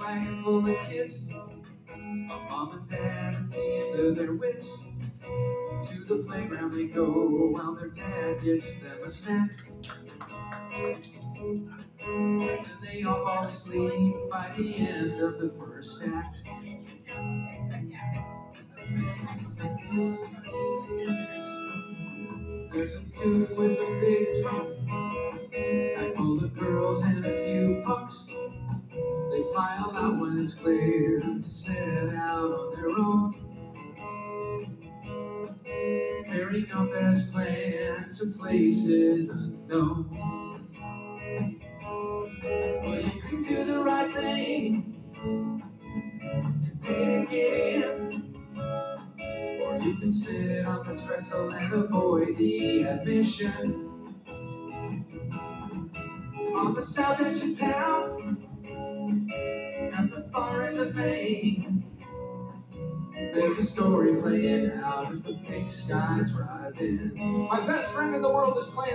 wagon full of kids. A mom and dad at the end of their wits. To the playground they go while their dad gets them a snack. And then they all fall asleep by the end of the first act. There's a dude with a big trunk, packed full of girls and a few punks. File out when it's clear to set out on their own. Carrying off as planned to places unknown. Well, you can do the right thing and pay to get in. Or you can sit on the trestle and avoid the admission. On the south edge of town, the of Maine, there's a story playing out at the Big Sky Drive-In. My best friend in the world is playing.